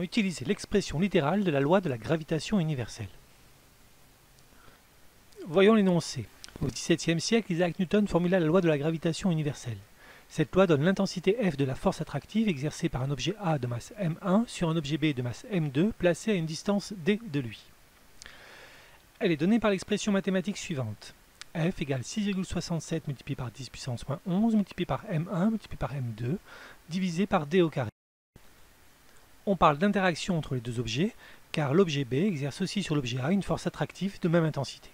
Utiliser l'expression littérale de la loi de la gravitation universelle Voyons l'énoncé. Au XVIIe siècle, Isaac Newton formula la loi de la gravitation universelle. Cette loi donne l'intensité F de la force attractive exercée par un objet A de masse m1 sur un objet B de masse m2 placé à une distance d de lui. Elle est donnée par l'expression mathématique suivante. F égale 6,67 multiplié par 10 puissance moins 11 multiplié par m1 multiplié par m2 divisé par d au carré. On parle d'interaction entre les deux objets car l'objet B exerce aussi sur l'objet A une force attractive de même intensité.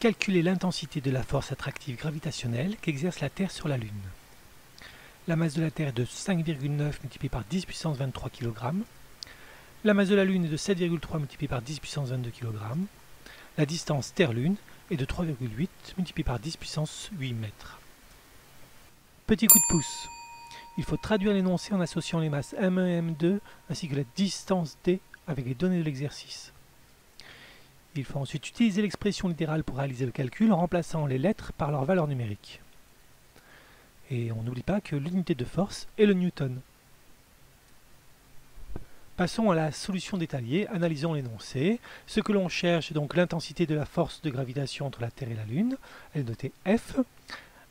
Calculer l'intensité de la force attractive gravitationnelle qu'exerce la Terre sur la Lune. La masse de la Terre est de 5,9 multiplié par 10 puissance 23 kg. La masse de la Lune est de 7,3 multiplié par 10 puissance 22 kg. La distance Terre-Lune est de 3,8 multiplié par 10 puissance 8 mètres. Petit coup de pouce. Il faut traduire l'énoncé en associant les masses M1 et M2 ainsi que la distance D avec les données de l'exercice. Il faut ensuite utiliser l'expression littérale pour réaliser le calcul en remplaçant les lettres par leur valeur numérique. Et on n'oublie pas que l'unité de force est le newton. Passons à la solution détaillée, analysons l'énoncé. Ce que l'on cherche est donc l'intensité de la force de gravitation entre la Terre et la Lune. Elle est notée F.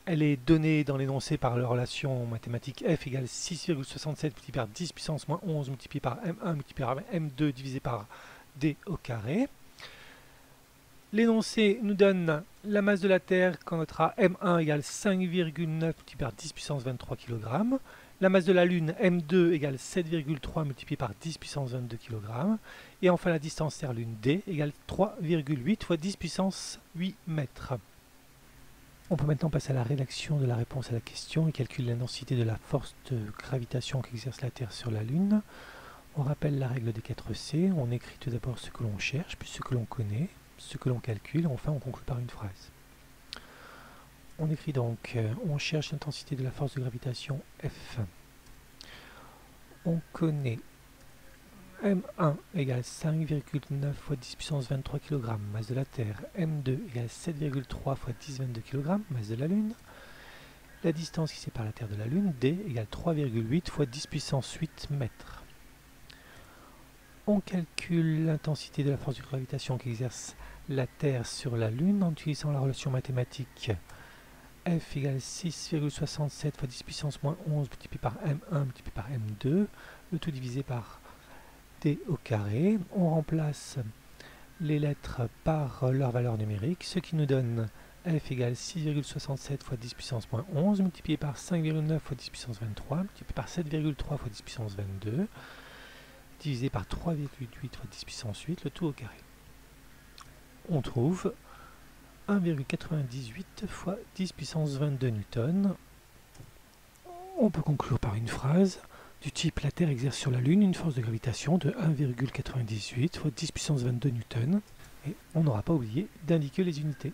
Elle est donnée dans l'énoncé par la relation mathématique F égale 6,67 multiplié par 10 puissance moins 11 multiplié par M1 multiplié par M2 divisé par D au carré. L'énoncé nous donne la masse de la Terre qu'on notera M1 égale 5,9 multiplié par 10 puissance 23 kg. La masse de la Lune M2 égale 7,3 multiplié par 10 puissance 22 kg. Et enfin la distance Terre-Lune D égale 3,8 fois 10 puissance 8 mètres. On peut maintenant passer à la rédaction de la réponse à la question et calculer la densité de la force de gravitation qu'exerce la Terre sur la Lune. On rappelle la règle des 4 C. On écrit tout d'abord ce que l'on cherche, puis ce que l'on connaît, ce que l'on calcule, enfin on conclut par une phrase. On écrit donc, euh, on cherche l'intensité de la force de gravitation F. On connaît M1 égale 5,9 fois 10 puissance 23 kg, masse de la Terre. M2 égale 7,3 fois 10 22 kg, masse de la Lune. La distance qui sépare la Terre de la Lune, D, égale 3,8 fois 10 puissance 8 mètres. On calcule l'intensité de la force de gravitation qu'exerce la Terre sur la Lune en utilisant la relation mathématique F égale 6,67 fois 10 puissance moins 11 multiplié par M1 multiplié par M2, le tout divisé par Au carré. On remplace les lettres par leur valeur numérique, ce qui nous donne F égale 6,67 fois 10 puissance moins 11 multiplié par 5,9 fois 10 puissance 23 multiplié par 7,3 fois 10 puissance 22 divisé par 3,8 fois 10 puissance 8, le tout au carré on trouve 1,98 fois 10 puissance 22 newtons. On peut conclure par une phrase du type la Terre exerce sur la Lune une force de gravitation de 1,98 fois 10 puissance 22 newtons. Et on n'aura pas oublié d'indiquer les unités.